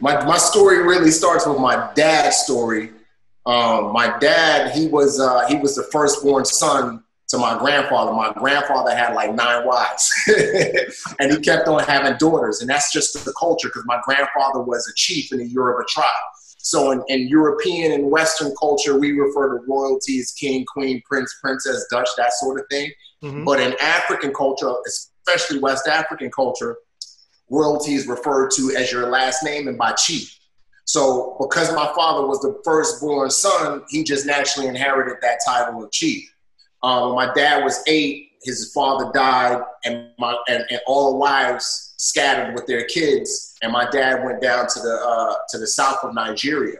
My my story really starts with my dad's story. Um, my dad, he was uh, he was the firstborn son to my grandfather. My grandfather had like nine wives, and he kept on having daughters, and that's just the culture because my grandfather was a chief in the Yoruba tribe. So in, in, European and Western culture, we refer to royalty as king, queen, prince, princess, Dutch, that sort of thing. Mm-hmm. But in African culture, especially West African culture, royalty is referred to as your last name and by chief. So because my father was the firstborn son, he just naturally inherited that title of chief. Um, my dad was eight, his father died, and my and, and all the wives scattered with their kids. And my dad went down to the uh, to the south of Nigeria,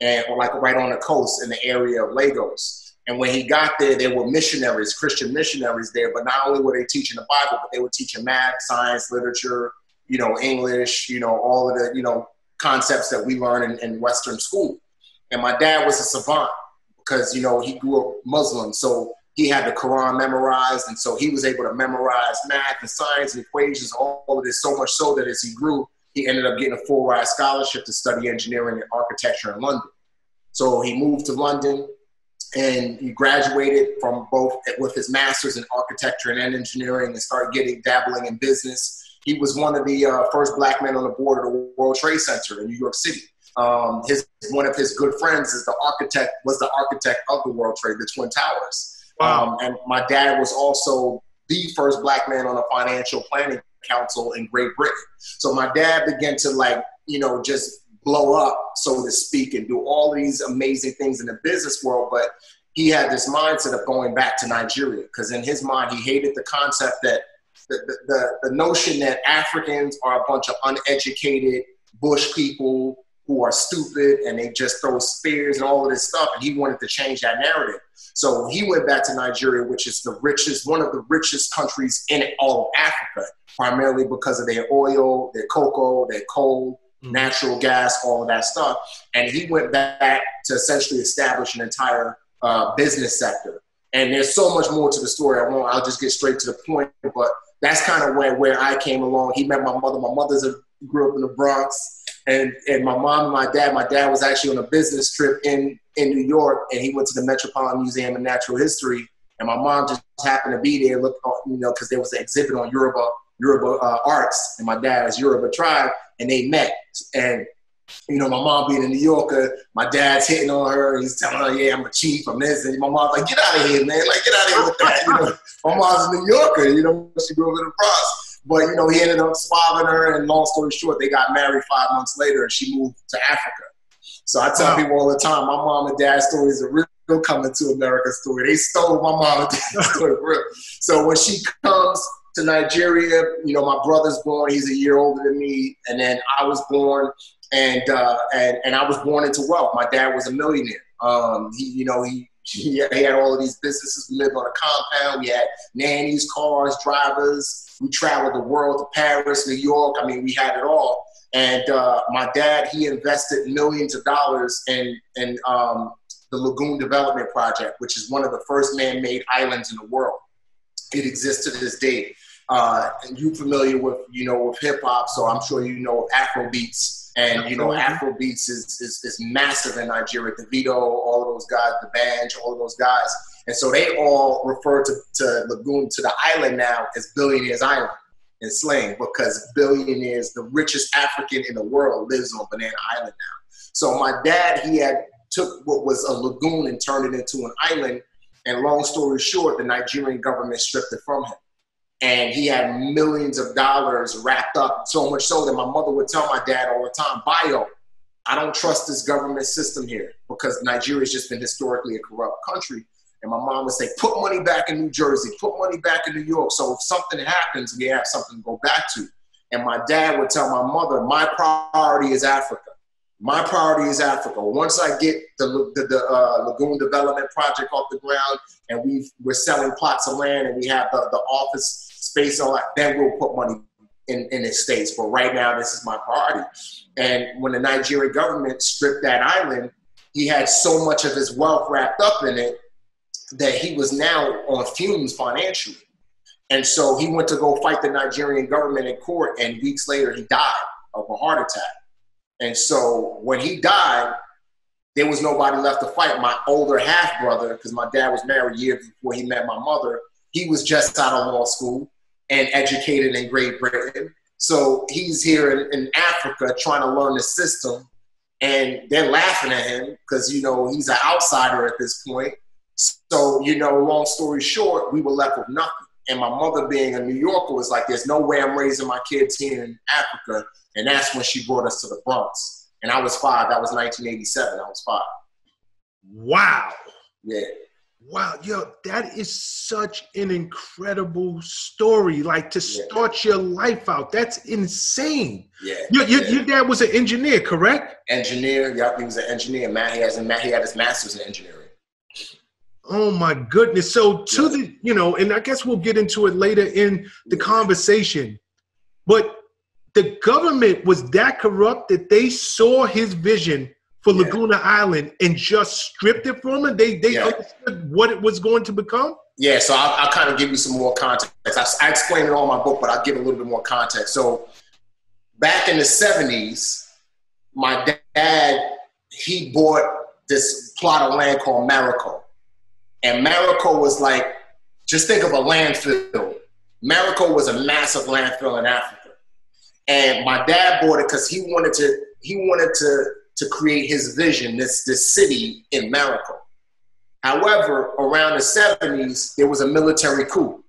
and like right on the coast in the area of Lagos. And when he got there, there were missionaries, Christian missionaries there. But not only were they teaching the Bible, but they were teaching math, science, literature, you know, English, you know, all of the you know concepts that we learn in, in Western school. And my dad was a savant because you know he grew up Muslim, so he had the Quran memorized, and so he was able to memorize math and science and equations, all of this, so much so that as he grew, he ended up getting a full ride scholarship to study engineering and architecture in London. So he moved to London and he graduated from both with his master's in architecture and engineering and started getting dabbling in business. He was one of the uh, first black men on the board of the World Trade Center in New York City. Um, his one of his good friends is the architect was the architect of the World Trade, the Twin Towers. Wow. Um, and my dad was also the first black man on a financial planning council in Great Britain. So my dad began to like, you know, just blow up, so to speak, and do all these amazing things in the business world. But he had this mindset of going back to Nigeria because in his mind, he hated the concept that the, the, the, notion that Africans are a bunch of uneducated bush people who are stupid and they just throw spears and all of this stuff. And he wanted to change that narrative. So he went back to Nigeria, which is the richest, one of the richest countries in all of Africa, primarily because of their oil, their cocoa, their coal, mm-hmm. natural gas, all of that stuff. And he went back to essentially establish an entire uh, business sector. And there's so much more to the story. I won't. I'll just get straight to the point. But that's kind of where where I came along. He met my mother. My mother's a, grew up in the Bronx and and my mom and my dad. My dad was actually on a business trip in in New York, and he went to the Metropolitan Museum of Natural History, and my mom just happened to be there, look, you know, because there was an exhibit on Yoruba Yoruba uh, arts, and my dad is Yoruba tribe, and they met, and you know, my mom being a New Yorker, my dad's hitting on her. He's telling her, "Yeah, I'm a chief. I'm this." And my mom's like, "Get out of here, man! Like, get out of here with that." You know, my mom's a New Yorker. You know, she grew up in the Bronx. But you know, he ended up swabbing her, and long story short, they got married five months later, and she moved to Africa. So I tell people all the time, my mom and dad story is a real coming to America story. They stole my mom and dad's story. Real. So when she comes to Nigeria, you know, my brother's born. He's a year older than me, and then I was born, and uh, and and I was born into wealth. My dad was a millionaire. Um, he, you know, he he had all of these businesses. We lived on a compound. We had nannies, cars, drivers. We traveled the world to Paris, New York. I mean, we had it all. And uh, my dad, he invested millions of dollars in, in um, the Lagoon Development Project, which is one of the first man-made islands in the world. It exists to this day. Uh, and you familiar with, you know, with hip hop, so I'm sure you know Afro beats. And you know, Afro beats is, is, is massive in Nigeria. Davido, all of those guys, the band, all of those guys. And so they all refer to, to Lagoon, to the island now as Billionaires Island in slang because billionaires, the richest African in the world, lives on Banana Island now. So my dad, he had took what was a lagoon and turned it into an island. And long story short, the Nigerian government stripped it from him. And he had millions of dollars wrapped up, so much so that my mother would tell my dad all the time, Bayo, I don't trust this government system here because Nigeria's just been historically a corrupt country. And my mom would say, put money back in New Jersey, put money back in New York. So if something happens, we have something to go back to. And my dad would tell my mother, my priority is Africa. My priority is Africa. Once I get the, the, the uh, Lagoon Development Project off the ground and we we're selling plots of land and we have the, the office space all that, then we'll put money in, in the States. But right now, this is my priority. And when the Nigerian government stripped that island, he had so much of his wealth wrapped up in it that he was now on fumes financially. And so he went to go fight the Nigerian government in court, and weeks later he died of a heart attack. And so when he died, there was nobody left to fight. My older half brother, because my dad was married years before he met my mother, he was just out of law school and educated in Great Britain. So he's here in, in Africa trying to learn the system, and they're laughing at him because you know he's an outsider at this point. So you know, long story short, we were left with nothing. And my mother, being a New Yorker, was like, "There's no way I'm raising my kids here in Africa." And that's when she brought us to the Bronx. And I was five. That was 1987. I was five. Wow. Yeah. Wow, yo, that is such an incredible story. Like to start yeah. your life out, that's insane. Yeah, your, your, yeah. your, dad was an engineer, correct? Engineer, yep, he was an engineer. Matt, he has a he had his master's in engineering. Oh my goodness! So to yeah. the you know, and I guess we'll get into it later in the conversation, but the government was that corrupt that they saw his vision for yeah. Laguna Island and just stripped it from him. They they yeah. understood what it was going to become. Yeah, so I'll, I'll, kind of give you some more context. I, I explain it all in my book, but I'll give a little bit more context. So back in the '70s, my dad he bought this plot of land called Maroko, and Maroko was like just think of a landfill. Maroko was a massive landfill in Africa, and my dad bought it because he wanted to he wanted to to create his vision, this, this city in Maroko. However, around the 70s, there was a military coup.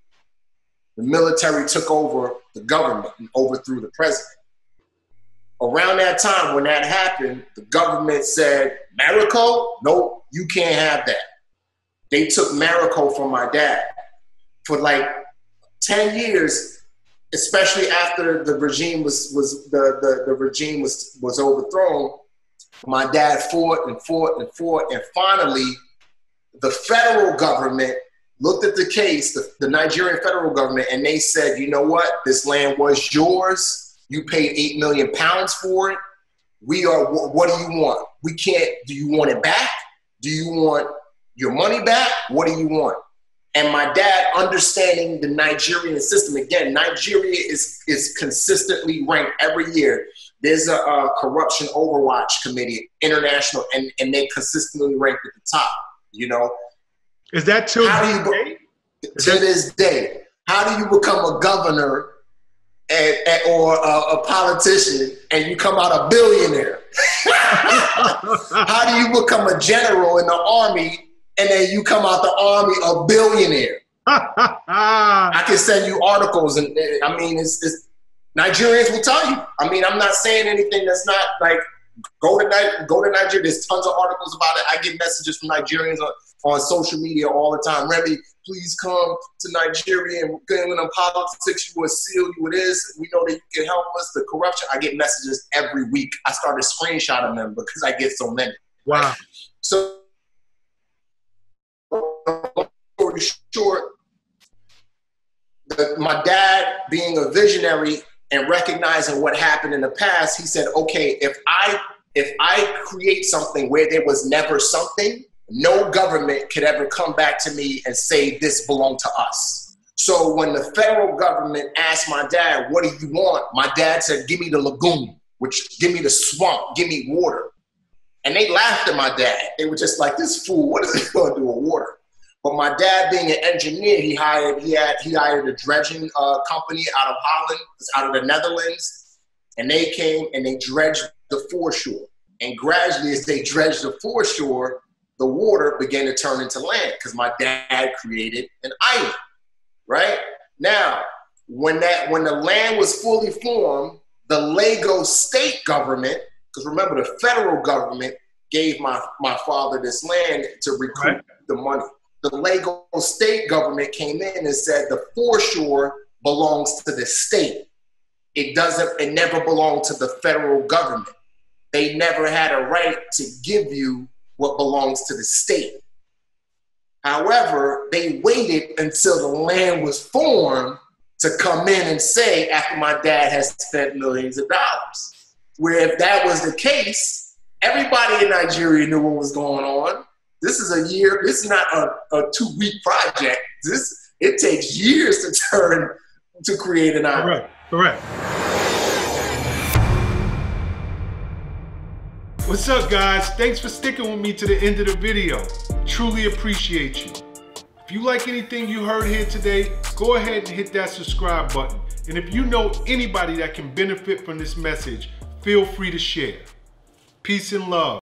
The military took over the government and overthrew the president. Around that time, when that happened, the government said, Maroko, nope, you can't have that. They took Maroko from my dad. For like 10 years, especially after the regime was, was the, the, the regime was, was overthrown, my dad fought and fought and fought, and finally, the federal government looked at the case, the, the Nigerian federal government, and they said, you know what? This land was yours. You paid eight million pounds for it. We are. What do you want? We can't. Do you want it back? Do you want your money back? What do you want? And my dad, understanding the Nigerian system, again, Nigeria is, is consistently ranked every year there's a, a, corruption overwatch committee, international, and, and they consistently rank at the top. You know, is that till how do you day? to this day? How do you become a governor and, and, or a, a, politician and you come out a billionaire? how do you become a general in the army and then you come out the army a billionaire? I can send you articles, and I mean, it's, it's Nigerians will tell you. I mean, I'm not saying anything that's not like go to go to Nigeria. There's tons of articles about it. I get messages from Nigerians on, on social media all the time. Remi, please come to Nigeria and get in politics. You will seal you it is. We know that you can help us. The corruption. I get messages every week. I started screenshotting them because I get so many. Wow. So story short, the, my dad being a visionary and recognizing what happened in the past, he said, okay, if I if I create something where there was never something, no government could ever come back to me and say this belonged to us. So when the federal government asked my dad, what do you want? My dad said, give me the lagoon, which give me the swamp, give me water. And they laughed at my dad. They were just like, this fool, what is he gonna do with water? But my dad, being an engineer, he hired he had he hired a dredging uh, company out of Holland, out of the Netherlands, and they came and they dredged the foreshore. And gradually, as they dredged the foreshore, the water began to turn into land because my dad created an island. Right now, when that when the land was fully formed, the Lagos state government, because remember the federal government gave my my father this land to recoup right. the money the Lagos state government came in and said the foreshore belongs to the state. It doesn't, it never belonged to the federal government. They never had a right to give you what belongs to the state. However, they waited until the land was formed to come in and say, after my dad has spent millions of dollars. Where if that was the case, everybody in Nigeria knew what was going on. This is a year. This is not a, a two week project. This it takes years to turn to create an island. Correct. Correct. What's up, guys? Thanks for sticking with me to the end of the video. Truly appreciate you. If you like anything you heard here today, go ahead and hit that subscribe button. And if you know anybody that can benefit from this message, feel free to share. Peace and love.